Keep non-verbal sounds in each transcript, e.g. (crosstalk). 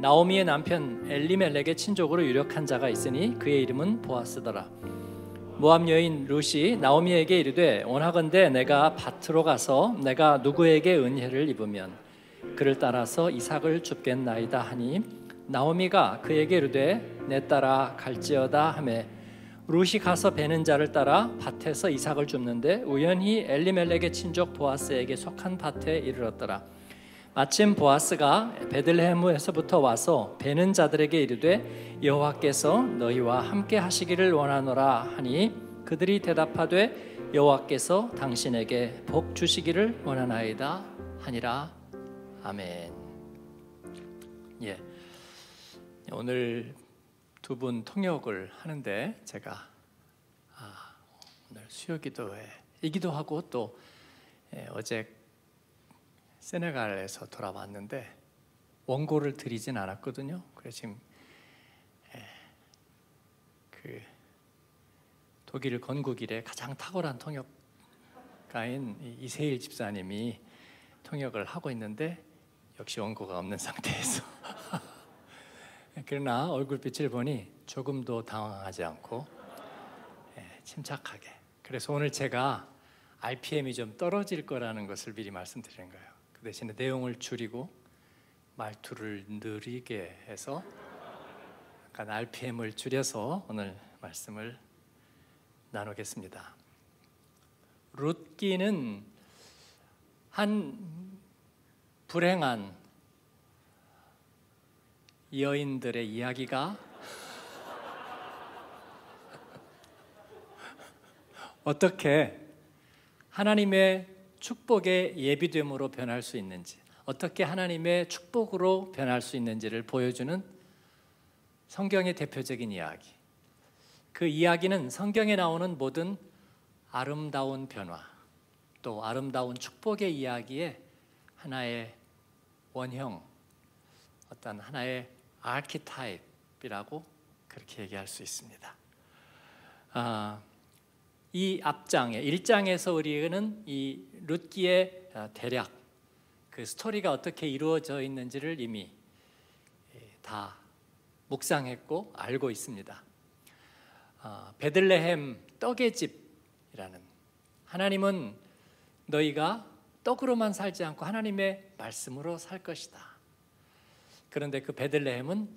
나오미의 남편 엘리멜렉의 친족으로 유력한 자가 있으니 그의 이름은 보아스더라. 모압 여인 루시 나오미에게 이르되 원하건대 내가 밭으로 가서 내가 누구에게 은혜를 입으면 그를 따라서 이삭을 줍겠나이다 하니 나오미가 그에게 이르되 내 따라 갈지어다 하매 루시 가서 베는 자를 따라 밭에서 이삭을 줍는데 우연히 엘리멜렉의 친족 보아스에게 속한 밭에 이르렀더라. 마침 보아스가 베들레헴에서부터 와서 베는 자들에게 이르되 여호와께서 너희와 함께 하시기를 원하노라 하니 그들이 대답하되 여호와께서 당신에게 복 주시기를 원하나이다 하니라 아멘. 예. 오늘 두 분 통역을 하는데 제가 아, 오늘 수요 기도회 이기도 하고 또 예, 어제 세네갈에서 돌아왔는데 원고를 드리진 않았거든요. 그래서 지금 예, 그 독일 건국일에 가장 탁월한 통역가인 이세일 집사님이 통역을 하고 있는데 역시 원고가 없는 (laughs) 상태에서 그러나 얼굴빛을 보니 조금도 당황하지 않고 예, 침착하게 그래서 오늘 제가 RPM이 좀 떨어질 거라는 것을 미리 말씀드리는 거예요. 그 대신에 내용을 줄이고 말투를 느리게 해서 약간 RPM을 줄여서 오늘 말씀을 나누겠습니다. 룻기는 한 불행한 여인들의 이야기가 (laughs) 어떻게 하나님의 축복의 예비됨으로 변할 수 있는지, 어떻게 하나님의 축복으로 변할 수 있는지를 보여주는 성경의 대표적인 이야기. 그 이야기는 성경에 나오는 모든 아름다운 변화, 또 아름다운 축복의 이야기의 하나의 원형, 어떤 하나의 아키타입이라고 그렇게 얘기할 수 있습니다. 아, 이 앞장에 1장에서 우리는 이 룻기의 아, 대략 그 스토리가 어떻게 이루어져 있는지를 이미 예, 다 묵상했고 알고 있습니다. 아, 베들레헴 떡의 집이라는 하나님은 너희가 떡으로만 살지 않고 하나님의 말씀으로 살 것이다. 그런데 그 베들레헴은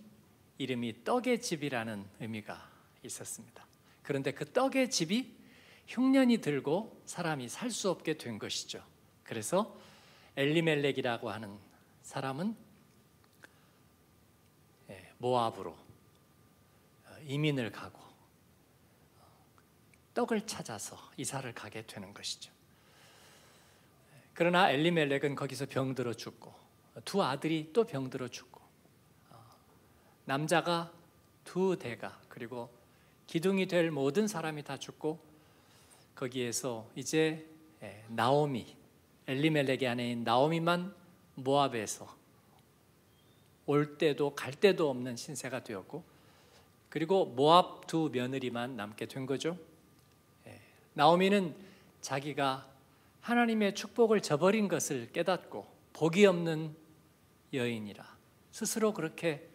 이름이 떡의 집이라는 의미가 있었습니다. 그런데 그 떡의 집이 흉년이 들고 사람이 살 수 없게 된 것이죠. 그래서 엘리멜렉이라고 하는 사람은 예, 모압으로 어, 이민을 가고 어, 떡을 찾아서 이사를 가게 되는 것이죠. 그러나 엘리멜렉은 거기서 병들어 죽고 두 아들이 또 병들어 죽고 어, 남자가 두 대가 그리고 기둥이 될 모든 사람이 다 죽고 거기에서 이제 예, 나오미 엘리멜렉의 아내인 나오미만 모압에서 올 때도 갈 때도 없는 신세가 되었고 그리고 모압 두 며느리만 남게 된 거죠. 예, 나오미는 자기가 하나님의 축복을 저버린 것을 깨닫고 복이 없는 여인이라 스스로 그렇게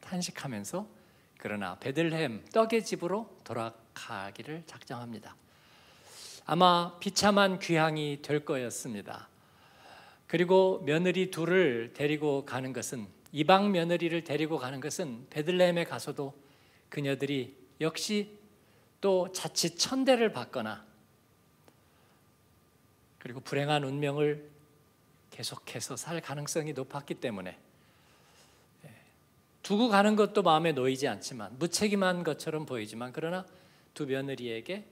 탄식하면서 그러나 베들레헴 떡의 집으로 돌아 가기를 작정합니다. 아마 비참한 귀향이 될 거였습니다. 그리고 며느리 둘을 데리고 가는 것은 이방 며느리를 데리고 가는 것은 베들레헴에 가서도 그녀들이 역시 또 자칫 천대를 받거나 그리고 불행한 운명을 계속해서 살 가능성이 높았기 때문에 예, 두고 가는 것도 마음에 놓이지 않지만 무책임한 것처럼 보이지만 그러나 두 며느리에게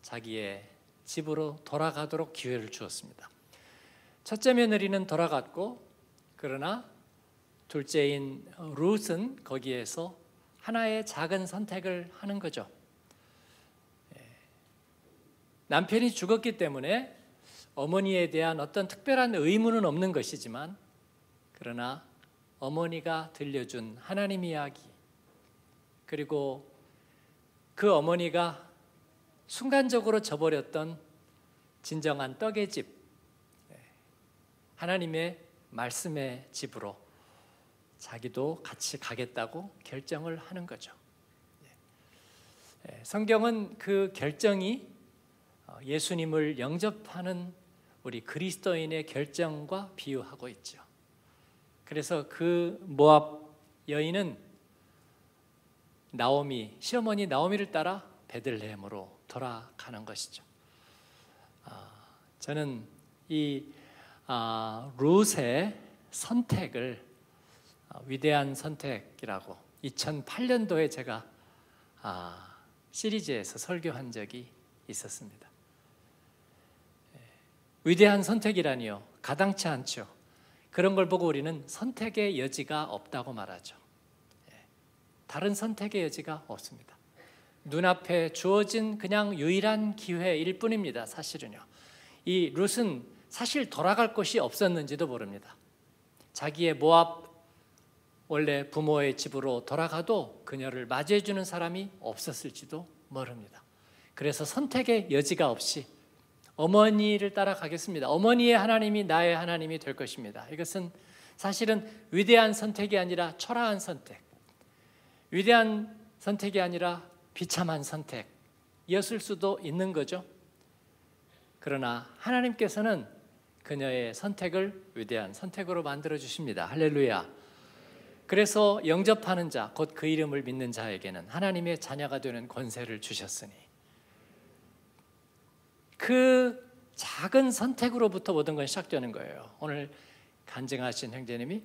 자기의 집으로 돌아가도록 기회를 주었습니다. 첫째 며느리는 돌아갔고 그러나 둘째인 룻은 거기에서 하나의 작은 선택을 하는 거죠. 예. 남편이 죽었기 때문에 어머니에 대한 어떤 특별한 의무는 없는 것이지만 그러나 어머니가 들려준 하나님 이야기 그리고 그 어머니가 순간적으로 저버렸던 진정한 떡의 집, 네, 하나님의 말씀의 집으로 자기도 같이 가겠다고 결정을 하는 거죠. 예, 성경은 그 결정이 어, 예수님을 영접하는 우리 그리스도인의 결정과 비유하고 있죠. 그래서 그 모압 여인은 나오미 시어머니 나오미를 따라 베들레헴으로 돌아가는 것이죠. 아, 저는 이 아, 룻의 선택을 아, 위대한 선택이라고 2008년도에 제가 아, 시리즈에서 설교한 적이 있었습니다. 예, 위대한 선택이라니요. 가당치 않죠. 그런 걸 보고 우리는 선택의 여지가 없다고 말하죠. 예, 다른 선택의 여지가 없습니다. 눈앞에 주어진 그냥 유일한 기회일 뿐입니다. 사실은요. 이 룻은 사실 돌아갈 곳이 없었는지도 모릅니다. 자기의 모압 원래 부모의 집으로 돌아가도 그녀를 맞이해 주는 사람이 없었을지도 모릅니다. 그래서 선택의 여지가 없이 어머니를 따라가겠습니다. 어머니의 하나님이 나의 하나님이 될 것입니다. 이것은 사실은 위대한 선택이 아니라 초라한 선택. 위대한 선택이 아니라 비참한 선택이었을 수도 있는 거죠. 그러나 하나님께서는 그녀의 선택을 위대한 선택으로 만들어 주십니다. 할렐루야. 그래서 영접하는 자, 곧 그 이름을 믿는 자에게는 하나님의 자녀가 되는 권세를 주셨으니 그 작은 선택으로부터 모든 건 시작되는 거예요. 오늘 간증하신 형제님이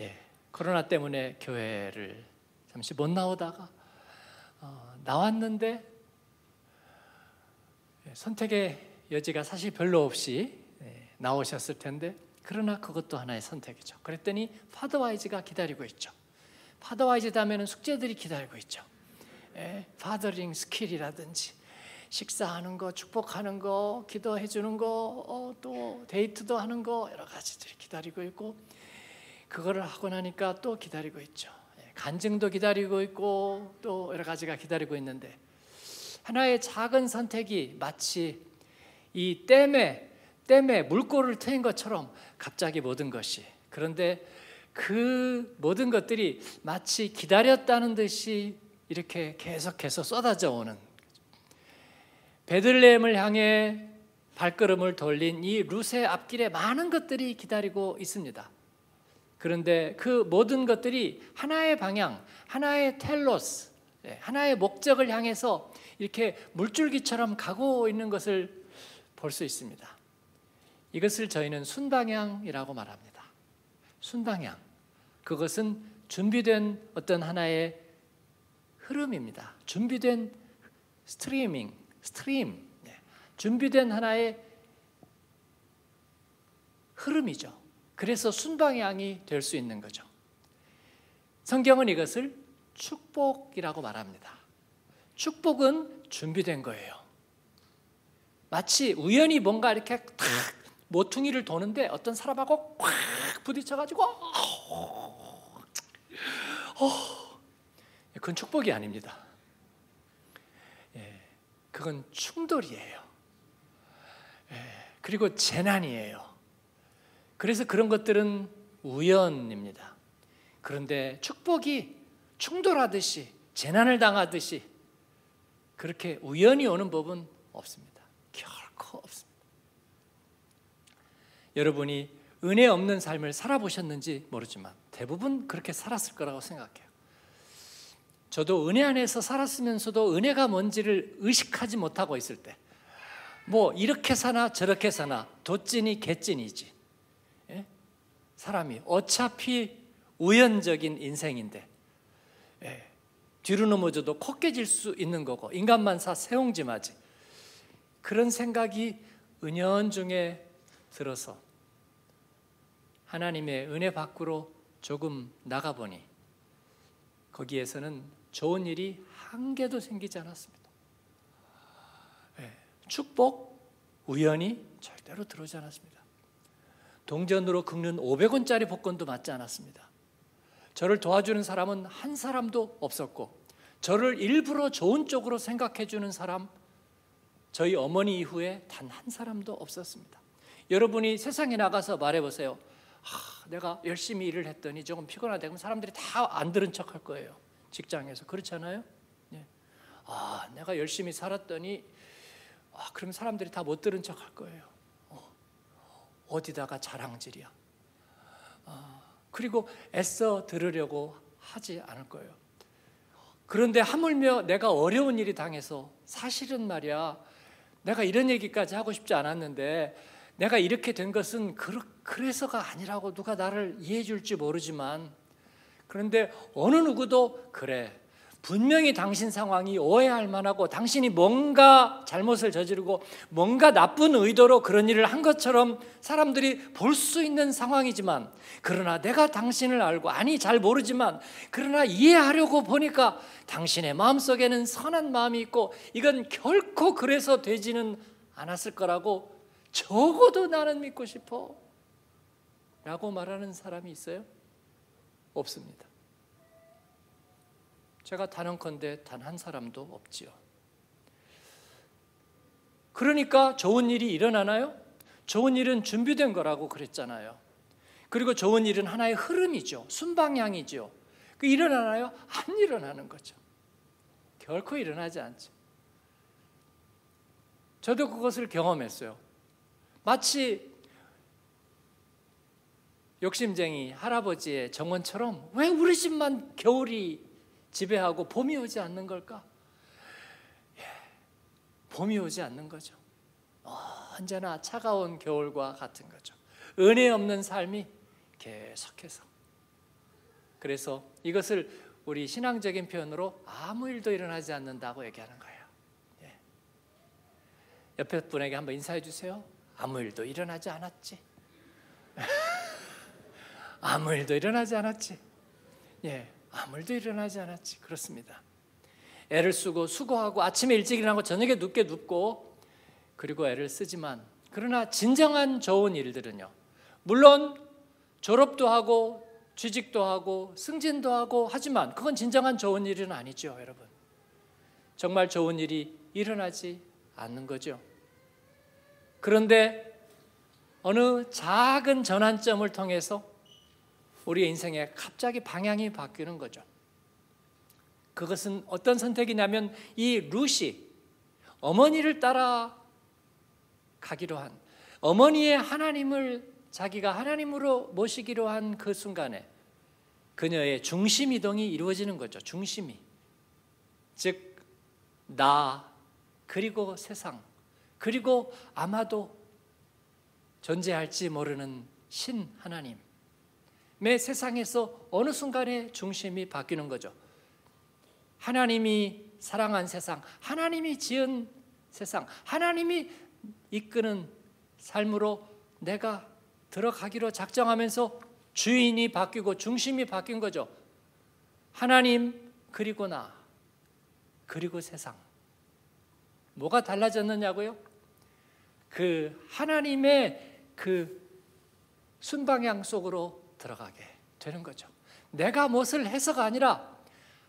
예, 코로나 때문에 교회를 잠시 못 나오다가 어, 나왔는데 예, 선택의 여지가 사실 별로 없이 예, 나오셨을 텐데 그러나 그것도 하나의 선택이죠. 그랬더니 파더와이즈가 기다리고 있죠. 파더와이즈 다음에는 숙제들이 기다리고 있죠. 예, fathering skill이라든지 식사하는 거, 축복하는 거, 기도해 주는 거, 어, 또 데이트도 하는 거 여러 가지들이 기다리고 있고 그거를 하고 나니까 또 기다리고 있죠. 예, 간증도 기다리고 있고 또 여러 가지가 기다리고 있는데 하나의 작은 선택이 마치 이 댐에 댐에 물꼬를 트인 것처럼 갑자기 모든 것이 그런데 그 모든 것들이 마치 기다렸다는 듯이 이렇게 계속해서 쏟아져 오는 베들레헴을 향해 발걸음을 돌린 이 루세 앞길에 많은 것들이 기다리고 있습니다. 그런데 그 모든 것들이 하나의 방향, 하나의 telos, 예, 하나의 목적을 향해서 이렇게 물줄기처럼 가고 있는 것을 볼 수 있습니다. 이것을 저희는 순방향이라고 말합니다. 순방향. 그것은 준비된 어떤 하나의 흐름입니다. 준비된 streaming, stream. 네. 준비된 하나의 흐름이죠. 그래서 순방향이 될 수 있는 거죠. 성경은 이것을 축복이라고 말합니다. 축복은 준비된 거예요. 마치 우연히 뭔가 이렇게 탁 모퉁이를 도는데 어떤 사람하고 꽉 부딪혀가지고 어, 그건 축복이 아닙니다. 예, 그건 충돌이에요. 예, 그리고 재난이에요. 그래서 그런 것들은 우연입니다. 그런데 축복이 충돌하듯이 재난을 당하듯이 그렇게 우연히 오는 법은 없습니다. 결코 없습니다. 여러분이 은혜 없는 삶을 살아보셨는지 모르지만 대부분 그렇게 살았을 거라고 생각해요. 저도 은혜 안에서 살았으면서도 은혜가 뭔지를 의식하지 못하고 있을 때, 뭐 이렇게 사나 저렇게 사나 도찐이 개찐이지. 예? 사람이 어차피 우연적인 인생인데 예. 뒤로 넘어져도 코 깨질 수 있는 거고 인간만 사 세옹지마지 그런 생각이 은연중에 들어서 하나님의 은혜 밖으로 조금 나가보니 거기에서는 좋은 일이 한 개도 생기지 않았습니다. 네, 축복, 우연히 절대로 들어오지 않았습니다. 동전으로 긁는 500원짜리 복권도 맞지 않았습니다. 저를 도와주는 사람은 한 사람도 없었고, 저를 일부러 좋은 쪽으로 생각해 주는 사람, 저희 어머니 이후에 단 한 사람도 없었습니다. 여러분이 세상에 나가서 말해 보세요. 아, 내가 열심히 일을 했더니 조금 피곤하다 그러면 사람들이 다 안 들은 척 할 거예요. 직장에서 그렇잖아요. 예. 아, 내가 열심히 살았더니 아, 그럼 사람들이 다 못 들은 척 할 거예요. 어, 디다가 자랑질이야. 아, 그리고 애써 들으려고 하지 않을 거예요. 그런데 하물며 내가 어려운 일이 당해서 사실은 말이야 내가 이런 얘기까지 하고 싶지 않았는데 내가 이렇게 된 것은 그래서가 아니라고 누가 나를 이해해 줄지 모르지만 그런데 어느 누구도 그래 분명히 당신 상황이 오해할 만하고 당신이 뭔가 잘못을 저지르고 뭔가 나쁜 의도로 그런 일을 한 것처럼 사람들이 볼 수 있는 상황이지만 그러나 내가 당신을 알고 아니 잘 모르지만 그러나 이해하려고 보니까 당신의 마음속에는 선한 마음이 있고 이건 결코 그래서 되지는 않았을 거라고 적어도 나는 믿고 싶어 라고 말하는 사람이 있어요? 없습니다. 제가 단언컨대 단 한 사람도 없지요. 그러니까 좋은 일이 일어나나요? 좋은 일은 준비된 거라고 그랬잖아요. 그리고 좋은 일은 하나의 흐름이죠. 순방향이죠. 그 일어나나요? 안 일어나는 거죠. 결코 일어나지 않죠. 저도 그것을 경험했어요. 마치 욕심쟁이 할아버지의 정원처럼 왜 우리 집만 겨울이 지배하고 봄이 오지 않는 걸까? 예, 봄이 오지 않는 거죠. 언제나 차가운 겨울과 같은 거죠. 은혜 없는 삶이 계속해서. 그래서 이것을 우리 신앙적인 표현으로 아무 일도 일어나지 않는다고 얘기하는 거예요. 예. 옆에 분에게 한번 인사해 주세요. 아무 일도 일어나지 않았지. (laughs) 아무 일도 일어나지 않았지. 예. 아무 일도 일어나지 않았지. 그렇습니다. 애를 쓰고 수고하고 아침에 일찍 일어나고 저녁에 늦게 눕고 그리고 애를 쓰지만 그러나 진정한 좋은 일들은요. 물론 졸업도 하고 취직도 하고 승진도 하고 하지만 그건 진정한 좋은 일은 아니죠, 여러분. 정말 좋은 일이 일어나지 않는 거죠. 그런데 어느 작은 전환점을 통해서 우리의 인생에 갑자기 방향이 바뀌는 거죠. 그것은 어떤 선택이냐면 이 루시 어머니를 따라 가기로 한 어머니의 하나님을 자기가 하나님으로 모시기로 한 그 순간에 그녀의 중심 이동이 이루어지는 거죠. 중심이. 즉, 나, 그리고 세상, 그리고 아마도 존재할지 모르는 신 하나님. 매 세상에서 어느 순간에 중심이 바뀌는 거죠. 하나님이 사랑한 세상, 하나님이 지은 세상, 하나님이 이끄는 삶으로 내가 들어가기로 작정하면서 주인이 바뀌고 중심이 바뀐 거죠. 하나님 그리고 나 그리고 세상 뭐가 달라졌느냐고요? 그 하나님의 그 순방향 속으로 들어가게 되는 거죠. 내가 무엇을 해서가 아니라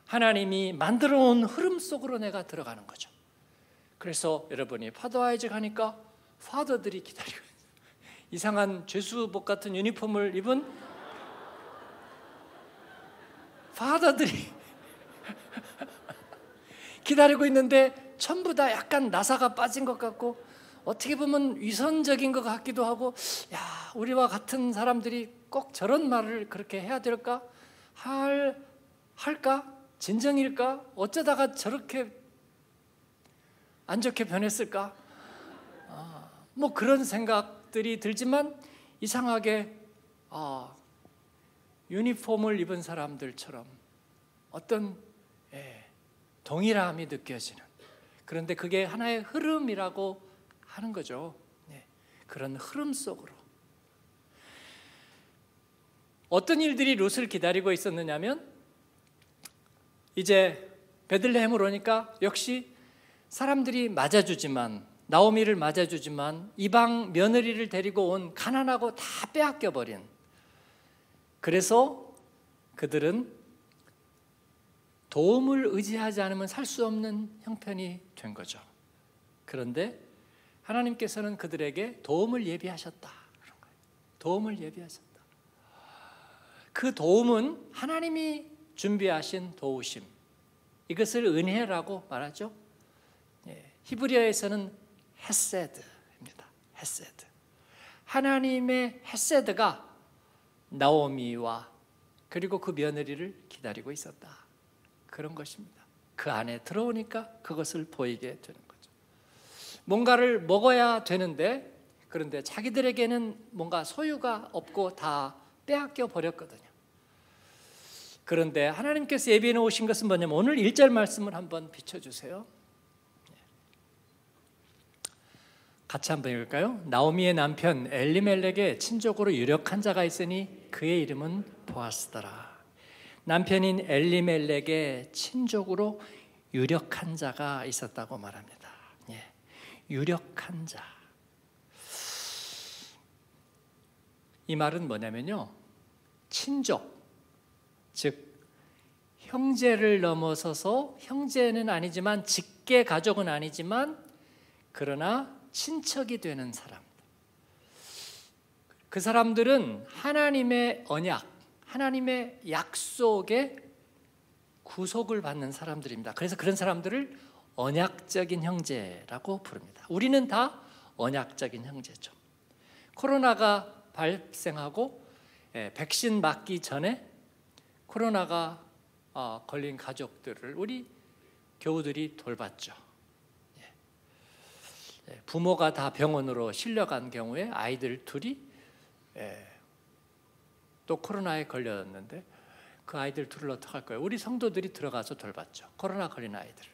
하나님이 만들어 온 흐름 속으로 내가 들어가는 거죠. 그래서 여러분이 파도아이즈 가니까 파더들이 기다리고 이상한 죄수복 같은 유니폼을 입은 파더들이 (laughs) 기다리고 있는데 전부 다 약간 나사가 빠진 것 같고 어떻게 보면 위선적인 것 같기도 하고 야 우리와 같은 사람들이 꼭 저런 말을 그렇게 해야 될까 할 할까 진정일까 어쩌다가 저렇게 안 좋게 변했을까 아, 뭐 그런 생각들이 들지만 이상하게 아, 유니폼을 입은 사람들처럼 어떤 예, 동일함이 느껴지는 그런데 그게 하나의 흐름이라고 하는 거죠. 네. 그런 흐름 속으로. 어떤 일들이 롯을 기다리고 있었느냐면 이제 베들레헴으로 오니까 역시 사람들이 맞아주지만 나오미를 맞아주지만 이방 며느리를 데리고 온 가난하고 다 빼앗겨 버린 그래서 그들은 도움을 의지하지 않으면 살 수 없는 형편이 된 거죠. 그런데 하나님께서는 그들에게 도움을 예비하셨다. 도움을 예비하셨다. 그 도움은 하나님이 준비하신 도우심. 이것을 은혜라고 말하죠. 예, 히브리어에서는 헤세드입니다. 헤세드. 하나님의 헤세드가 나오미와 그리고 그 며느리를 기다리고 있었다. 그런 것입니다. 그 안에 들어오니까 그것을 보이게 되는 거죠. 뭔가를 먹어야 되는데 그런데 자기들에게는 뭔가 소유가 없고 다 빼앗겨 버렸거든요. 그런데 하나님께서 예비해 놓으신 것은 뭐냐면 오늘 1절 말씀을 한번 비춰 주세요. 같이 한번 읽을까요? 나오미의 남편 엘리멜렉의 친족으로 유력한 자가 있으니 그의 이름은 보아스더라. 남편인 엘리멜렉의 친족으로 유력한 자가 있었다고 말합니다. 예. 유력한 자. 이 말은 뭐냐면요. 친족, 즉 형제를 넘어서서 형제는 아니지만 직계 가족은 아니지만 그러나 친척이 되는 사람. 그 사람들은 하나님의 언약, 하나님의 약속에 구속을 받는 사람들입니다. 그래서 그런 사람들을 언약적인 형제라고 부릅니다. 우리는 다 언약적인 형제죠. 코로나가 발생하고 예, 백신 맞기 전에 코로나가 어, 걸린 가족들을 우리 교우들이 돌봤죠. 예. 예, 부모가 다 병원으로 실려간 경우에 아이들 둘이 또 코로나에 걸렸는데 그 아이들 둘을 어떡할 거예요? 우리 성도들이 들어가서 돌봤죠. 코로나 걸린 아이들.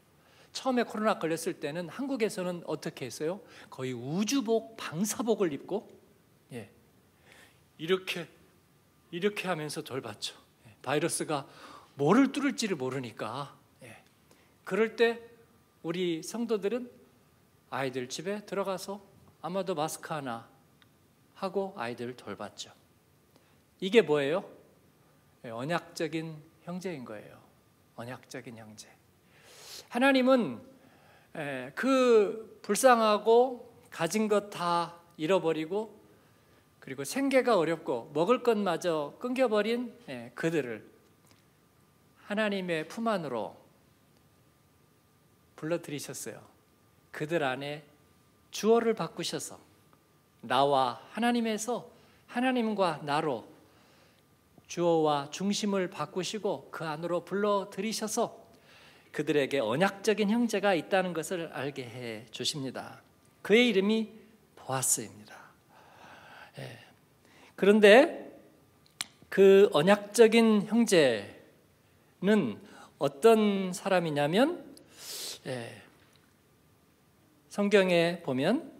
처음에 코로나 걸렸을 때는 한국에서는 어떻게 했어요? 거의 우주복, 방사복을 입고 예. 이렇게 이렇게 하면서 돌봤죠. 예. 바이러스가 뭐를 뚫을지를 모르니까. 예. 그럴 때 우리 성도들은 아이들 집에 들어가서 아마도 마스크 하나 하고 아이들을 돌봤죠. 이게 뭐예요? 예, 언약적인 형제인 거예요. 언약적인 형제. 하나님은 예, 그 불쌍하고 가진 것 다 잃어버리고 그리고 생계가 어렵고 먹을 것마저 끊겨버린 예, 그들을 하나님의 품 안으로 불러들이셨어요. 그들 안에 주어를 바꾸셔서 나와 하나님에서 하나님과 나로 주어와 중심을 바꾸시고 그 안으로 불러 들이셔서 그들에게 언약적인 형제가 있다는 것을 알게 해 주십니다. 그의 이름이 보아스입니다. 예. 그런데 그 언약적인 형제는 어떤 사람이냐면 예. 성경에 보면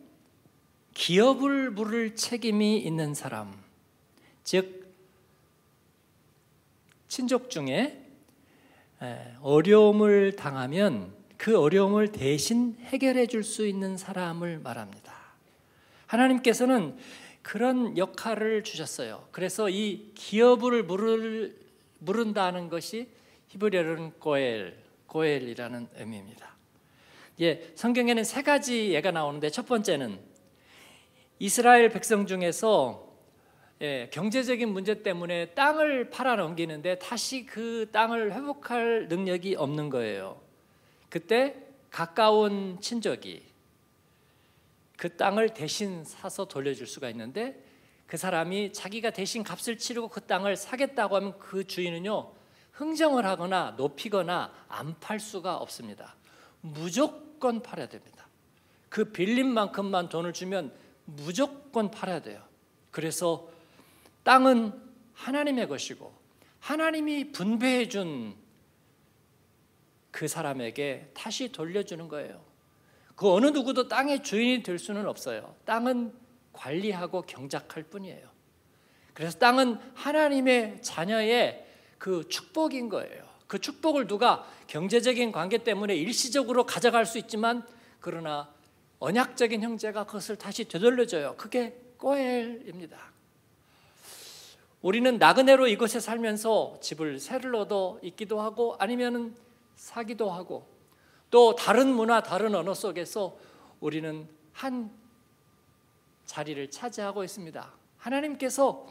기업을 물을 책임이 있는 사람, 즉 친족 중에 어려움을 당하면 그 어려움을 대신 해결해 줄 수 있는 사람을 말합니다. 하나님께서는 그런 역할을 주셨어요. 그래서 이 기업을 물을, 물은다는 것이 히브리어로는 고엘, 고엘이라는 의미입니다. 예, 성경에는 세 가지 예가 나오는데 첫 번째는 이스라엘 백성 중에서 예, 경제적인 문제 때문에 땅을 팔아 넘기는데 다시 그 땅을 회복할 능력이 없는 거예요. 그때 가까운 친족이 그 땅을 대신 사서 돌려줄 수가 있는데 그 사람이 자기가 대신 값을 치르고 그 땅을 사겠다고 하면 그 주인은요 흥정을 하거나 높이거나 안 팔 수가 없습니다. 무조건 팔아야 됩니다. 그 빌린 만큼만 돈을 주면 무조건 팔아야 돼요. 그래서 땅은 하나님의 것이고 하나님이 분배해 준 그 사람에게 다시 돌려주는 거예요. 그 어느 누구도 땅의 주인이 될 수는 없어요. 땅은 관리하고 경작할 뿐이에요. 그래서 땅은 하나님의 자녀의 그 축복인 거예요. 그 축복을 누가 경제적인 관계 때문에 일시적으로 가져갈 수 있지만 그러나 언약적인 형제가 그것을 다시 되돌려줘요. 그게 꼬엘입니다. 우리는 나그네로 이곳에 살면서 집을 새를 얻어 있기도 하고 아니면은 사기도 하고 또 다른 문화, 다른 언어 속에서 우리는 한 자리를 차지하고 있습니다. 하나님께서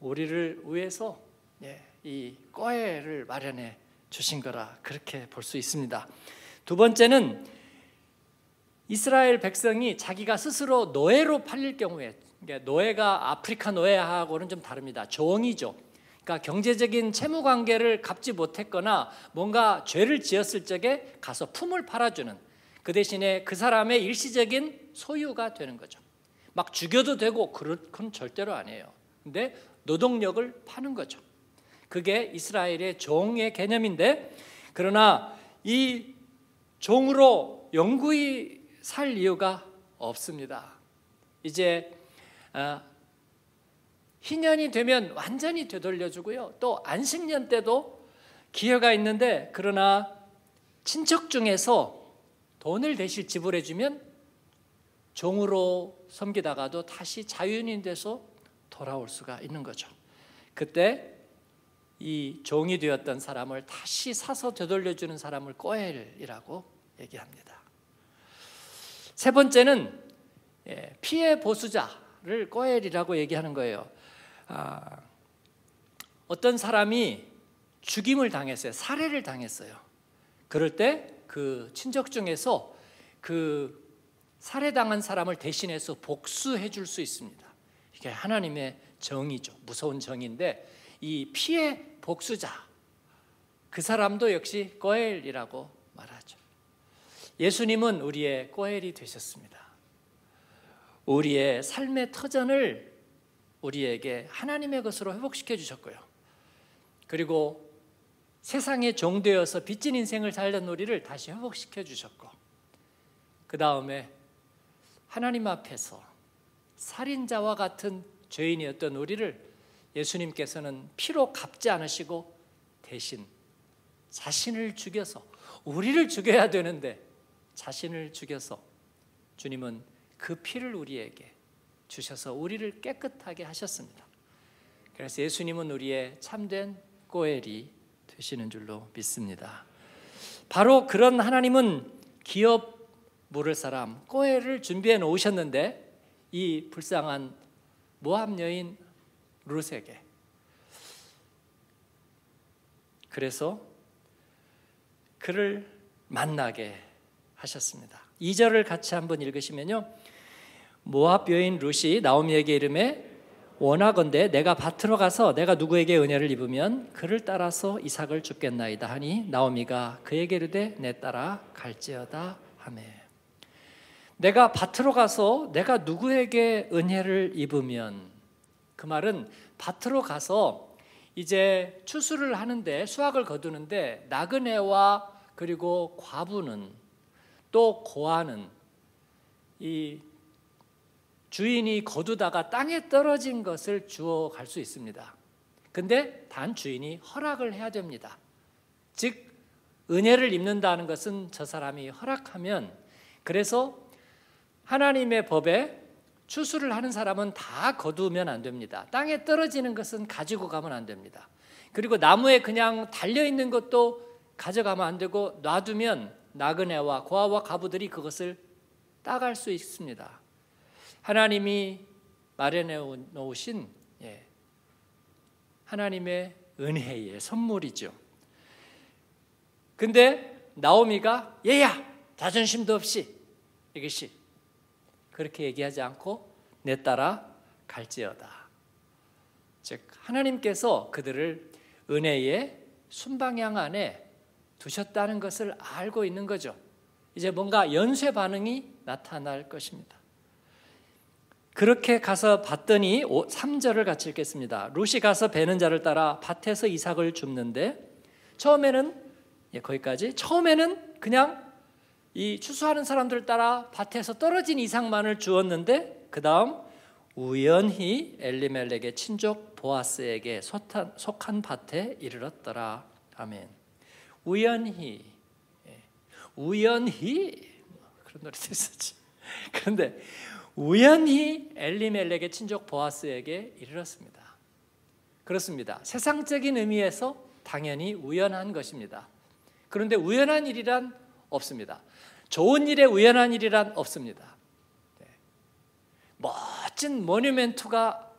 우리를 위해서 예, 이 꼬해를 마련해 주신 거라 그렇게 볼 수 있습니다. 두 번째는 이스라엘 백성이 자기가 스스로 노예로 팔릴 경우에 노예가 아프리카 노예하고는 좀 다릅니다. 종이죠. 그러니까 경제적인 채무 관계를 갚지 못했거나 뭔가 죄를 지었을 적에 가서 품을 팔아주는 그 대신에 그 사람의 일시적인 소유가 되는 거죠. 막 죽여도 되고 그건 절대로 아니에요. 근데 노동력을 파는 거죠. 그게 이스라엘의 종의 개념인데 그러나 이 종으로 영구히 살 이유가 없습니다. 이제 아, 희년이 되면 완전히 되돌려주고요. 또 안식년 때도 기회가 있는데 그러나 친척 중에서 돈을 대실 지불해주면 종으로 섬기다가도 다시 자유인이 돼서 돌아올 수가 있는 거죠. 그때 이 종이 되었던 사람을 다시 사서 되돌려주는 사람을 꼬엘이라고 얘기합니다. 세 번째는 예, 피해 보수자를 꼬엘이라고 얘기하는 거예요. 아, 어떤 사람이 죽임을 당했어요. 살해를 당했어요. 그럴 때 그 친척 중에서 그 살해당한 사람을 대신해서 복수해 줄 수 있습니다. 이게 하나님의 정의죠. 무서운 정의인데 이 피해 복수자 그 사람도 역시 꼬엘이라고 말하죠. 예수님은 우리의 꼬엘이 되셨습니다. 우리의 삶의 터전을 우리에게 하나님의 것으로 회복시켜 주셨고요. 그리고 세상에 종되어서 빚진 인생을 살던 우리를 다시 회복시켜 주셨고, 그 다음에 하나님 앞에서 살인자와 같은 죄인이었던 우리를 예수님께서는 피로 갚지 않으시고 대신 자신을 죽여서 우리를 죽여야 되는데 자신을 죽여서 주님은 그 피를 우리에게 주셔서 우리를 깨끗하게 하셨습니다. 그래서 예수님은 우리의 참된 꼬엘이 되시는 줄로 믿습니다. 바로 그런 하나님은 기업 물을 사람 꼬엘을 준비해 놓으셨는데 이 불쌍한 모함 여인 룻에게 그래서 그를 만나게 하셨습니다. 2절을 같이 한번 읽으시면요. 모압 여인 룻이 나오미에게 이름에 원하건대 내가 밭으로 가서 내가 누구에게 은혜를 입으면 그를 따라서 이삭을 줍겠나이다 하니 나오미가 그에게 이르되 내 따라 갈지어다. 하매. 내가 밭으로 가서 내가 누구에게 은혜를 입으면? 그 말은 밭으로 가서 이제 추수를 하는데 수확을 거두는데 나그네와 그리고 과부는 또 고아는 이 주인이 거두다가 땅에 떨어진 것을 주워 갈 수 있습니다. 근데 단 주인이 허락을 해야 됩니다. 즉 은혜를 입는다는 것은 저 사람이 허락하면 그래서 하나님의 법에 추수를 하는 사람은 다 거두면 안 됩니다. 땅에 떨어지는 것은 가지고 가면 안 됩니다. 그리고 나무에 그냥 달려 있는 것도 가져가면 안 되고 놔두면 나그네와 고아와 가부들이 그것을 따갈 수 있습니다. 하나님이 마련해 놓으신 예, 하나님의 은혜의 선물이죠. 근데 나오미가 얘야 자존심도 없이 이것이 그렇게 얘기하지 않고 내 따라 갈지어다. 즉 하나님께서 그들을 은혜의 순방향 안에 두셨다는 것을 알고 있는 거죠. 이제 뭔가 연쇄 반응이 나타날 것입니다. 그렇게 가서 봤더니 3절을 같이 읽겠습니다. 룻이 가서 베는 자를 따라 밭에서 이삭을 줍는데 처음에는 예, 거기까지 처음에는 그냥 이 추수하는 사람들 따라 밭에서 떨어진 이상만을 주었는데 그 다음 우연히 엘리멜렉의 친족 보아스에게 속한 밭에 이르렀더라. 아멘. 우연히 예. 우연히 뭐 그런 노래도 있었지. (laughs) 그런데 우연히 엘리멜렉의 친족 보아스에게 이르렀습니다. 그렇습니다. 세상적인 의미에서 당연히 우연한 것입니다. 그런데 우연한 일이란 없습니다. 좋은 일에 우연한 일이란 없습니다. 네. 멋진 모뉴멘트가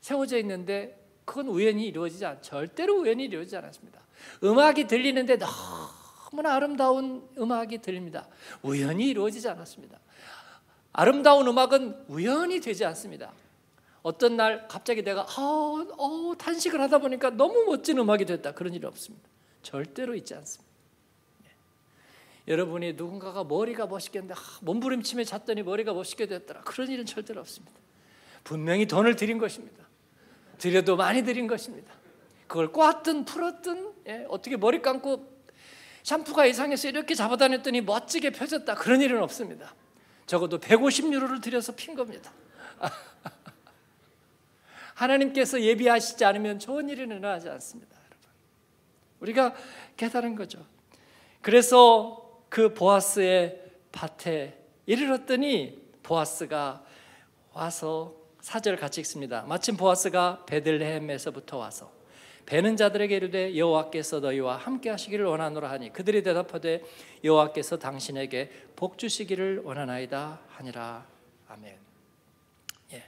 세워져 있는데 그건 우연히 이루어지지 않, 절대로 우연히 이루어지지 않았습니다. 음악이 들리는데 너무나 아름다운 음악이 들립니다. 우연히 이루어지지 않았습니다. 아름다운 음악은 우연히 되지 않습니다. 어떤 날 갑자기 내가 어, 어, 탄식을 하다 보니까 너무 멋진 음악이 됐다. 그런 일이 없습니다. 절대로 있지 않습니다. 예. 여러분이 누군가가 머리가 멋있겠는데 아, 몸부림치며 잤더니 머리가 멋있게 됐더라. 그런 일은 절대로 없습니다. 분명히 돈을 들인 것입니다. 들여도 많이 들인 것입니다. 그걸 꽈든 풀었든 예, 어떻게 머리 감고 샴푸가 이상해서 이렇게 잡아다녔더니 멋지게 펴졌다. 그런 일은 없습니다. 적어도 150유로를 들여서 핀 겁니다. (laughs) 하나님께서 예비하시지 않으면 좋은 일은 일어나지 않습니다, 여러분. 우리가 깨달은 거죠. 그래서 그 보아스의 밭에 이르렀더니 보아스가 와서 사절 같이 읽습니다. 마침 보아스가 베들레헴에서부터 와서 배는 자들에게 이르되 여호와께서 너희와 함께 하시기를 원하노라 하니 그들이 대답하되 여호와께서 당신에게 복 주시기를 원하나이다 하니라. 아멘. 예.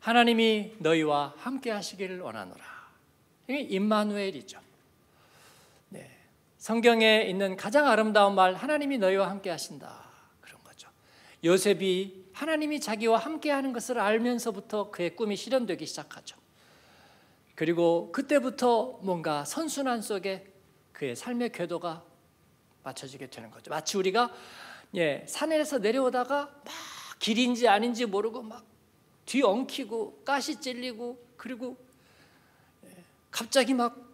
하나님이 너희와 함께 하시기를 원하노라. 이게 임마누엘이죠. 네. 성경에 있는 가장 아름다운 말 하나님이 너희와 함께 하신다. 그런 거죠. 요셉이 하나님이 자기와 함께 하는 것을 알면서부터 그의 꿈이 실현되기 시작하죠. 그리고 그때부터 뭔가 선순환 속에 그의 삶의 궤도가 맞춰지게 되는 거죠. 마치 우리가 예, 산에서 내려오다가 막 길인지 아닌지 모르고 막 뒤엉키고 가시 찔리고 그리고 예, 갑자기 막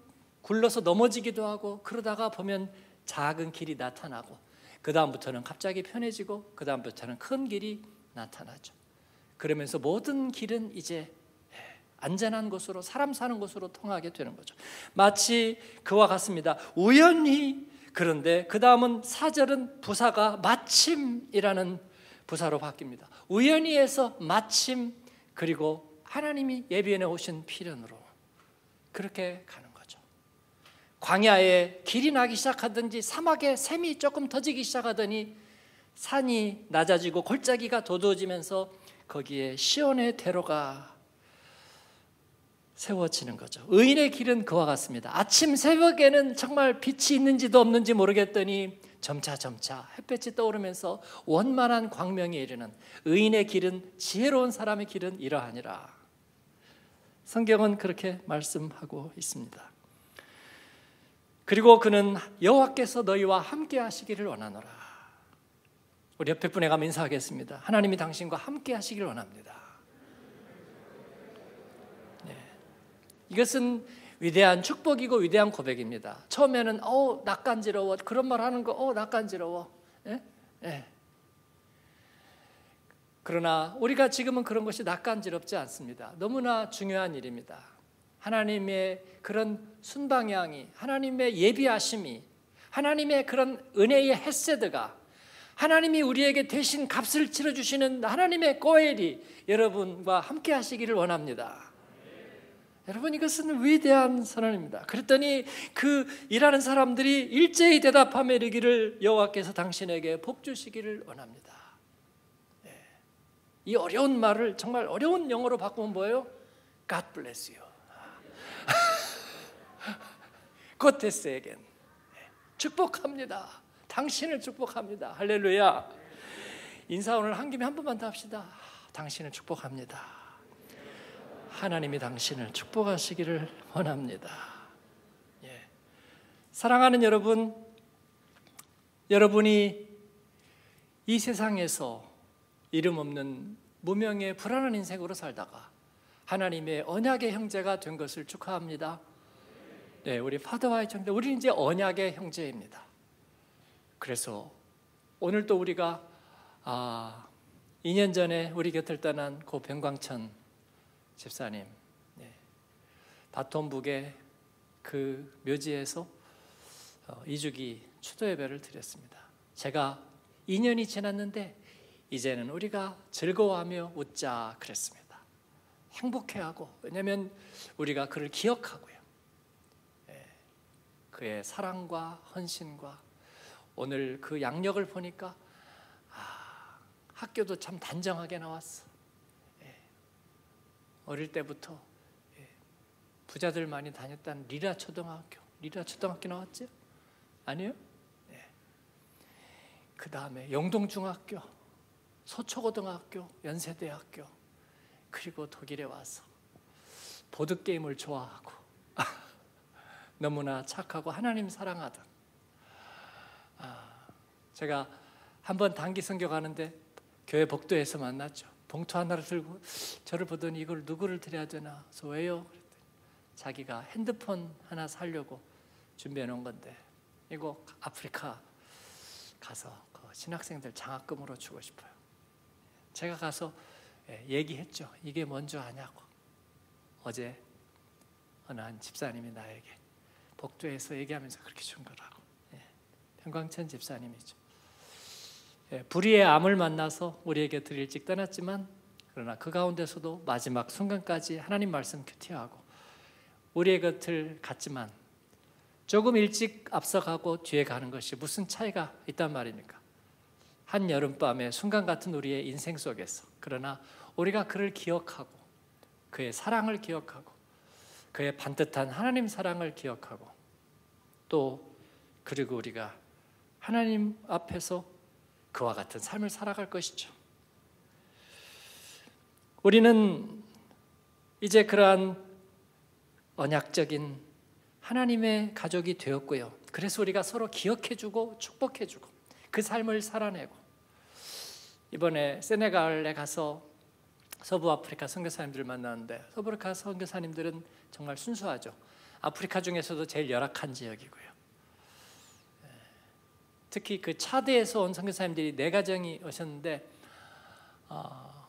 굴러서 넘어지기도 하고 그러다가 보면 작은 길이 나타나고 그 다음부터는 갑자기 편해지고 그 다음부터는 큰 길이 나타나죠. 그러면서 모든 길은 이제 안전한 곳으로 사람 사는 곳으로 통하게 되는 거죠. 마치 그와 같습니다. 우연히 그런데 그 다음은 사절은 부사가 마침이라는 부사로 바뀝니다. 우연히에서 마침 그리고 하나님이 예비해 오신 필연으로 그렇게 가는 거죠. 광야에 길이 나기 시작하든지 사막에 샘이 조금 터지기 시작하더니 산이 낮아지고 골짜기가 도도해지면서 거기에 시온의 대로가 세워지는 거죠. 의인의 길은 그와 같습니다. 아침 새벽에는 정말 빛이 있는지도 없는지 모르겠더니 점차 점차 햇볕이 떠오르면서 원만한 광명에 이르는 의인의 길은 지혜로운 사람의 길은 이러하니라. 성경은 그렇게 말씀하고 있습니다. 그리고 그는 여호와께서 너희와 함께 하시기를 원하노라. 우리 옆에 분에 가면 인사하겠습니다. 하나님이 당신과 함께 하시기를 원합니다. 이것은 위대한 축복이고 위대한 고백입니다. 처음에는 어 낯간지러워 그런 말 하는 거어 낯간지러워. 예? 예. 그러나 우리가 지금은 그런 것이 낯간지럽지 않습니다. 너무나 중요한 일입니다. 하나님의 그런 순방향이 하나님의 예비하심이 하나님의 그런 은혜의 햇세드가 하나님이 우리에게 대신 값을 치러 주시는 하나님의 고엘이 여러분과 함께 하시기를 원합니다. 여러분 이것은 위대한 선언입니다. 그랬더니 그 일하는 사람들이 일제히 대답하며 이르기를 여호와께서 당신에게 복 주시기를 원합니다. 네. 이 어려운 말을 정말 어려운 영어로 바꾸면 뭐예요? God bless you. (laughs) 고테스에겐 축복합니다. 당신을 축복합니다. 할렐루야. 인사 오늘 한 김에 한 번만 더 합시다. 당신을 축복합니다. 하나님이 당신을 축복하시기를 원합니다. 예. 사랑하는 여러분, 여러분이 이 세상에서 이름 없는 무명의 불안한 인생으로 살다가 하나님의 언약의 형제가 된 것을 축하합니다. 네, 우리 파더와의 형제, 우리 이제 언약의 형제입니다. 그래서 오늘 또 우리가 아, 2년 전에 우리 곁을 떠난 고 변광천 집사님 네. 바톤북의 그 묘지에서 어, 이주기 추도 예배를 드렸습니다. 제가 2년이 지났는데 이제는 우리가 즐거워하며 웃자 그랬습니다. 행복해하고 왜냐하면 우리가 그를 기억하고요. 예, 그의 사랑과 헌신과 오늘 그 양력을 보니까 아, 학교도 참 단정하게 나왔어. 어릴 때부터 예, 부자들 많이 다녔던 리라 초등학교. 리라 초등학교 나왔죠? 아니요? 네. 그 다음에 영동중학교, 서초고등학교, 연세대학교, 그리고 독일에 와서 보드게임을 좋아하고 (laughs) 너무나 착하고 하나님 사랑하던 아, 제가 한번 단기 선교 가는데 교회 복도에서 만났죠. 봉투 하나를 들고 저를 보더니 이걸 누구를 드려야 되나? 그래서 왜요? 그랬더니 자기가 핸드폰 하나 사려고 준비해 놓은 건데 이거 아프리카 가서 그 신학생들 장학금으로 주고 싶어요. 제가 가서 예, 얘기했죠. 이게 뭔지 아냐고. 어제 어느 한 집사님이 나에게 복도에서 얘기하면서 그렇게 준 거라고. 예, 평광천 집사님이죠. 예, 불의의 암을 만나서 우리에게 드릴 직 떠났지만 그러나 그 가운데서도 마지막 순간까지 하나님 말씀 큐티하고 우리의 곁을 갔지만 조금 일찍 앞서가고 뒤에 가는 것이 무슨 차이가 있단 말입니까? 한 여름밤의 순간 같은 우리의 인생 속에서 그러나 우리가 그를 기억하고 그의 사랑을 기억하고 그의 반듯한 하나님 사랑을 기억하고 또 그리고 우리가 하나님 앞에서 그와 같은 삶을 살아갈 것이죠. 우리는 이제 그러한 언약적인 하나님의 가족이 되었고요. 그래서 우리가 서로 기억해주고 축복해주고 그 삶을 살아내고 이번에 세네갈에 가서 서부 아프리카 선교사님들을 만났는데 서부 아프리카 선교사님들은 정말 순수하죠. 아프리카 중에서도 제일 열악한 지역이고요. 예. 특히 그 차드에서 온 선교사님들이 네 가정이 오셨는데 어,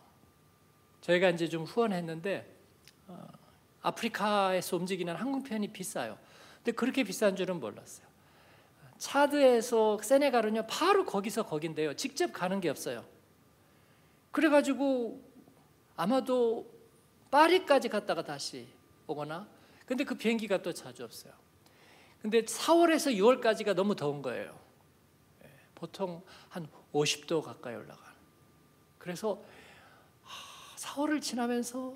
저희가 이제 좀 후원했는데 어, 아프리카에서 움직이는 항공편이 비싸요. 근데 그렇게 비싼 줄은 몰랐어요. 차드에서 세네갈은요 바로 거기서 거긴데요. 직접 가는 게 없어요. 그래가지고 아마도 파리까지 갔다가 다시 오거나 근데 그 비행기가 또 자주 없어요. 근데 4월에서 6월까지가 너무 더운 거예요. 예, 보통 한 50도 가까이 올라가는. 그래서 4월을 지나면서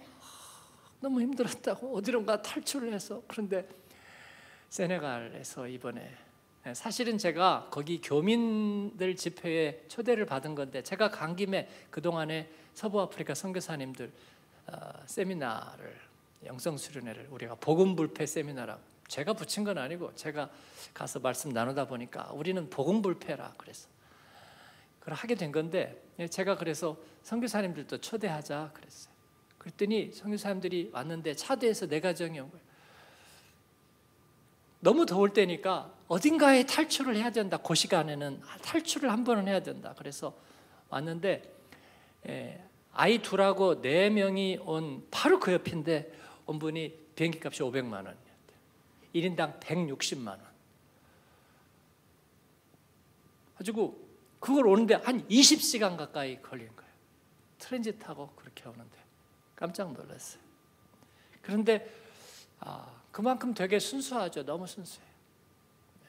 너무 힘들었다고 어디론가 탈출을 해서 그런데 세네갈에서 이번에 예, 사실은 제가 거기 교민들 집회에 초대를 받은 건데 제가 간 김에 그 동안에 서부 아프리카 선교사님들 어, 세미나를 영성 수련회를 우리가 복음 불패 세미나라고 제가 붙인 건 아니고 제가 가서 말씀 나누다 보니까 우리는 복음 불패라 그래서 그걸 하게 된 건데 예, 제가 그래서 선교사님들도 초대하자 그랬어요. 그랬더니 선교사님들이 왔는데 차도에서 네 가정이 온 거예요. 너무 더울 때니까 어딘가에 탈출을 해야 된다. 그 시간에는 탈출을 한 번은 해야 된다. 그래서 왔는데 예, 아이 둘하고 네 명이 온 바로 그 옆인데 온 분이 비행기 값이 500만 원이었대요. 1인당 160만 원. 가지고 그걸 오는데 한 20시간 가까이 걸린 거예요. 트랜짓 타고 그렇게 오는데 깜짝 놀랐어요. 그런데 아, 그만큼 되게 순수하죠. 너무 순수해요. 네.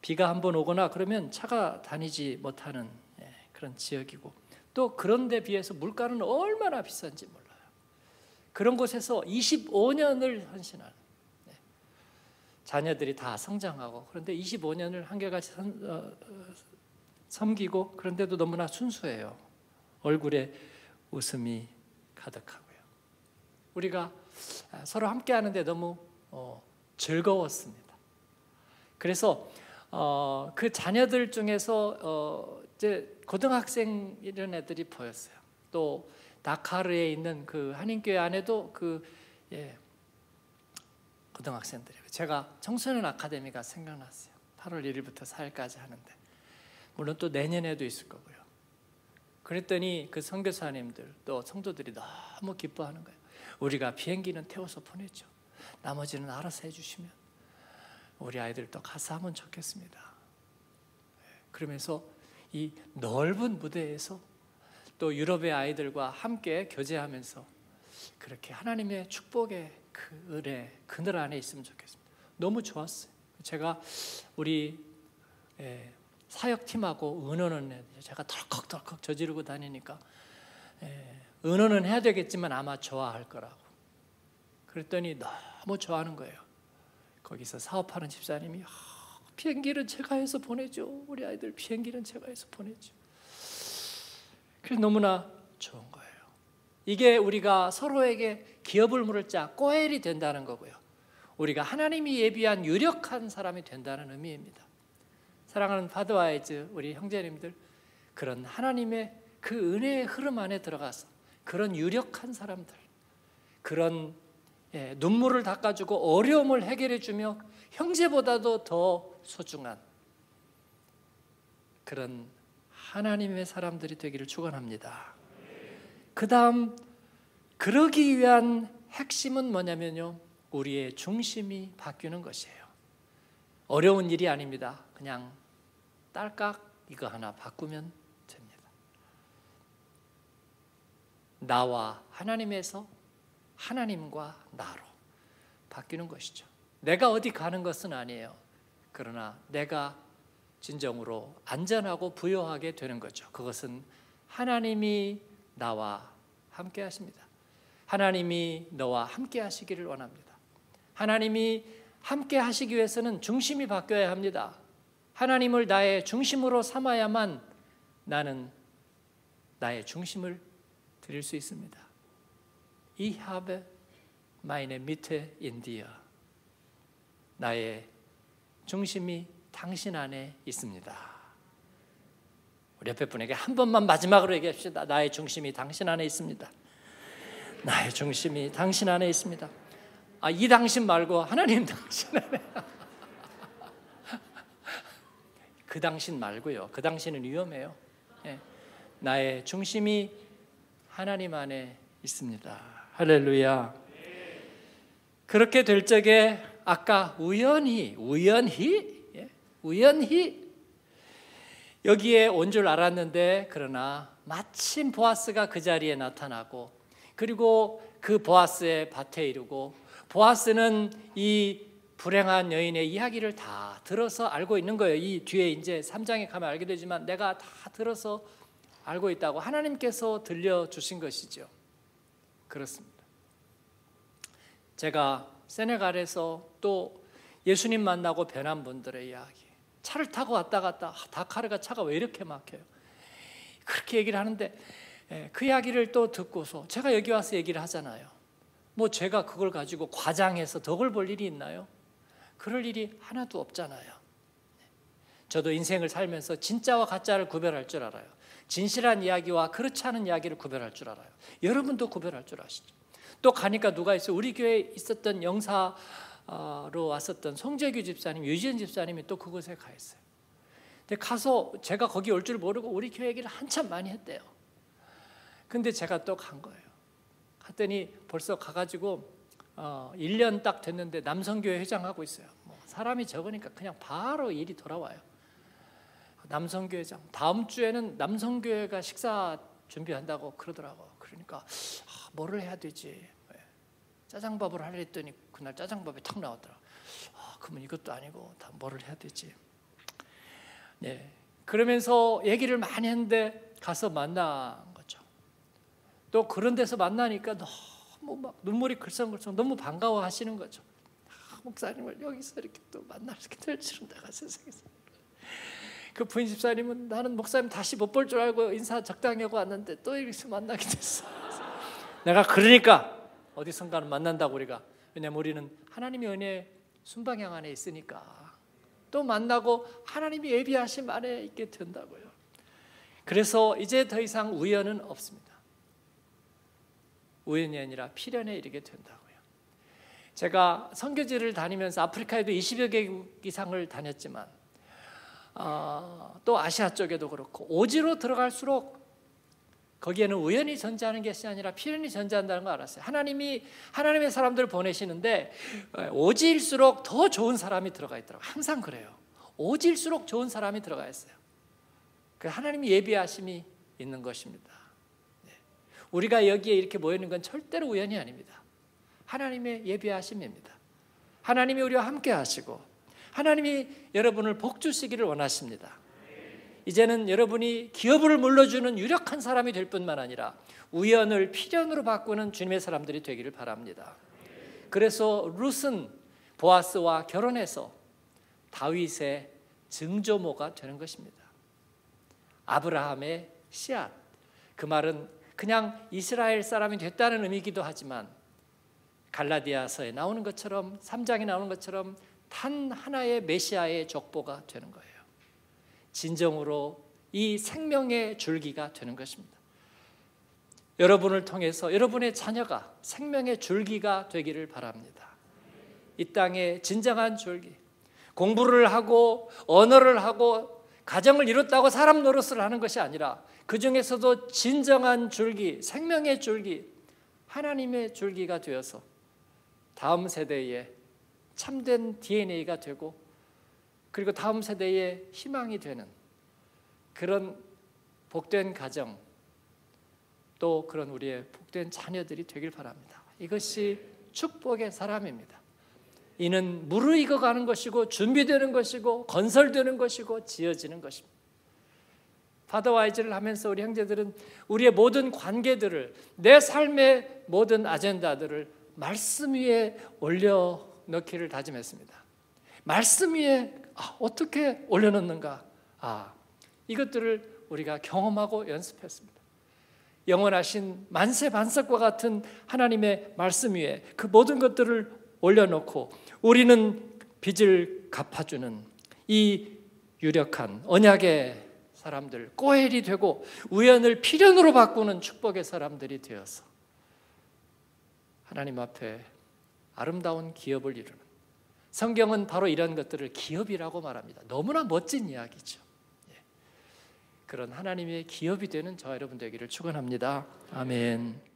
비가 한 번 오거나 그러면 차가 다니지 못하는 예, 그런 지역이고 또 그런 데 비해서 물가는 얼마나 비싼지 몰라요. 그런 곳에서 25년을 헌신하는 네. 자녀들이 다 성장하고 그런데 25년을 한결같이 어, 어, 섬기고 그런데도 너무나 순수해요. 얼굴에 웃음이 가득하고요. 우리가 서로 함께 하는데 너무 어, 즐거웠습니다. 그래서 어, 그 자녀들 중에서 어, 이제 고등학생 이런 애들이 보였어요. 또 다카르에 있는 그 한인교회 안에도 그 예, 고등학생들이 제가 청소년 아카데미가 생각났어요. 8월 1일부터 4일까지 하는데 물론 또 내년에도 있을 거고요. 그랬더니 그 선교사님들 또 성도들이 너무 기뻐하는 거예요. 우리가 비행기는 태워서 보냈죠. 나머지는 알아서 해주시면 우리 아이들도 가서 하면 좋겠습니다. 그러면서 이 넓은 무대에서 또 유럽의 아이들과 함께 교제하면서 그렇게 하나님의 축복의 그 은혜 그늘 안에 있으면 좋겠습니다. 너무 좋았어요. 제가 우리 예, 사역팀하고 은원은 제가 덜컥덜컥 저지르고 다니니까 예, 은원은 해야 되겠지만 아마 좋아할 거라고. 그랬더니 너무 좋아하는 거예요. 거기서 사업하는 집사님이 아, 비행기는 제가 해서 보내죠. 우리 아이들 비행기는 제가 해서 보내죠. 그래서 너무나 좋은 거예요. 이게 우리가 서로에게 기업을 물을 자 꼬엘이 된다는 거고요. 우리가 하나님이 예비한 유력한 사람이 된다는 의미입니다. 사랑하는 파드와이즈 우리 형제님들 그런 하나님의 그 은혜의 흐름 안에 들어가서 그런 유력한 사람들 그런 예, 눈물을 닦아주고 어려움을 해결해주며 형제보다도 더 소중한 그런 하나님의 사람들이 되기를 축원합니다. 그 다음 그러기 위한 핵심은 뭐냐면요. 우리의 중심이 바뀌는 것이에요. 어려운 일이 아닙니다. 그냥 딸깍 이거 하나 바꾸면 됩니다. 나와 하나님에서 하나님과 나로 바뀌는 것이죠. 내가 어디 가는 것은 아니에요. 그러나 내가 진정으로 안전하고 부여하게 되는 거죠. 그것은 하나님이 나와 함께 하십니다. 하나님이 너와 함께 하시기를 원합니다. 하나님이 함께 하시기 위해서는 중심이 바뀌어야 합니다. 하나님을 나의 중심으로 삼아야만 나는 나의 중심을 드릴 수 있습니다. Ich habe meine Mitte in dir. 나의 중심이 당신 안에 있습니다. 우리 옆에 분에게 한 번만 마지막으로 얘기합시다. 나의 중심이 당신 안에 있습니다. 나의 중심이 당신 안에 있습니다. 아, 이 당신 말고 하나님 당신 안에. (laughs) 그 당신 말고요. 그 당신은 위험해요. 예. 나의 중심이 하나님 안에 있습니다. 할렐루야. 그렇게 될 적에 아까 우연히 우연히 예? 우연히 여기에 온 줄 알았는데 그러나 마침 보아스가 그 자리에 나타나고 그리고 그 보아스의 밭에 이르고 보아스는 이 불행한 여인의 이야기를 다 들어서 알고 있는 거예요. 이 뒤에 이제 3장에 가면 알게 되지만 내가 다 들어서 알고 있다고 하나님께서 들려 주신 것이죠. 그렇습니다. 제가 세네갈에서 또 예수님 만나고 변한 분들의 이야기. 차를 타고 왔다 갔다 아, 다카르가 차가 왜 이렇게 막혀요? 그렇게 얘기를 하는데 예, 그 이야기를 또 듣고서 제가 여기 와서 얘기를 하잖아요. 뭐 제가 그걸 가지고 과장해서 덕을 볼 일이 있나요? 그럴 일이 하나도 없잖아요. 저도 인생을 살면서 진짜와 가짜를 구별할 줄 알아요. 진실한 이야기와 그렇지 않은 이야기를 구별할 줄 알아요. 여러분도 구별할 줄 아시죠? 또 가니까 누가 있어요? 우리 교회에 있었던 영사 로 왔었던 송재규 집사님, 유지은 집사님이 또 그곳에 가 있어요. 근데 가서 제가 거기 올 줄 모르고 우리 교회 얘기를 한참 많이 했대요. 근데 제가 또 간 거예요. 갔더니 벌써 가가지고 어, 1년 딱 됐는데 남성교회 회장하고 있어요. 뭐 사람이 적으니까 그냥 바로 일이 돌아와요. 남성교회장 다음 주에는 남성교회가 식사 준비한다고 그러더라고. 그러니까 아, 뭐를 해야 되지? 짜장밥을 하려 했더니 그날 짜장밥이 탁 나왔더라. 아, 그러면 이것도 아니고 다 뭐를 해야 되지? 네. 그러면서 얘기를 많이 했는데 가서 만난 거죠. 또 그런 데서 만나니까 너무 막 눈물이 글썽글썽 너무 반가워 하시는 거죠. 아, 목사님을 여기서 이렇게 또 만날 수 있게 될 줄은 내가 세상에서. 그 부인 집사님은 나는 목사님 다시 못 볼 줄 알고 인사 적당히 하고 왔는데 또 이렇게 만나게 됐어. 내가 그러니까 어디선가는 만난다고 우리가 왜냐면 우리는 하나님의 은혜 순방향 안에 있으니까 또 만나고 하나님이 예비하신 안에 있게 된다고요. 그래서 이제 더 이상 우연은 없습니다. 우연이 아니라 필연에 이르게 된다고요. 제가 선교지를 다니면서 아프리카에도 20여 개국 이상을 다녔지만 어, 또 아시아 쪽에도 그렇고 오지로 들어갈수록 거기에는 우연히 존재하는 것이 아니라 필연히 존재한다는 걸 알았어요. 하나님이 하나님의 사람들을 보내시는데 오지일수록 더 좋은 사람이 들어가 있더라고요. 항상 그래요. 오지일수록 좋은 사람이 들어가 있어요. 그 하나님이 예비하심이 있는 것입니다. 네. 우리가 여기에 이렇게 모여 있는 건 절대로 우연이 아닙니다. 하나님의 예비하심입니다. 하나님이 우리와 함께 하시고 하나님이 여러분을 복 주시기를 원하십니다. 이제는 여러분이 기업을 물러주는 유력한 사람이 될 뿐만 아니라 우연을 필연으로 바꾸는 주님의 사람들이 되기를 바랍니다. 그래서 룻은 보아스와 결혼해서 다윗의 증조모가 되는 것입니다. 아브라함의 씨앗. 그 말은 그냥 이스라엘 사람이 됐다는 의미이기도 하지만 갈라디아서에 나오는 것처럼 3장에 나오는 것처럼 단 하나의 메시아의 족보가 되는 거예요. 진정으로 이 생명의 줄기가 되는 것입니다. 여러분을 통해서 여러분의 자녀가 생명의 줄기가 되기를 바랍니다. 이 땅의 진정한 줄기. 공부를 하고 언어를 하고 가정을 이뤘다고 사람 노릇을 하는 것이 아니라 그 중에서도 진정한 줄기, 생명의 줄기, 하나님의 줄기가 되어서 다음 세대에 참된 DNA가 되고 그리고 다음 세대의 희망이 되는 그런 복된 가정 또 그런 우리의 복된 자녀들이 되길 바랍니다. 이것이 축복의 사람입니다. 이는 무르익어 가는 것이고 준비되는 것이고 건설되는 것이고 지어지는 것입니다. 파더와이즈를 하면서 우리 형제들은 우리의 모든 관계들을 내 삶의 모든 아젠다들을 말씀 위에 올려 넣기를 다짐했습니다. 말씀 위에 아, 어떻게 올려놓는가? 아, 이것들을 우리가 경험하고 연습했습니다. 영원하신 만세 반석과 같은 하나님의 말씀 위에 그 모든 것들을 올려놓고 우리는 빚을 갚아주는 이 유력한 언약의 사람들, 꼬헬이 되고 우연을 필연으로 바꾸는 축복의 사람들이 되어서 하나님 앞에 아름다운 기업을 이루는 성경은 바로 이런 것들을 기업이라고 말합니다. 너무나 멋진 이야기죠. 예. 그런 하나님의 기업이 되는 저 여러분 되기를 축원합니다. 아멘.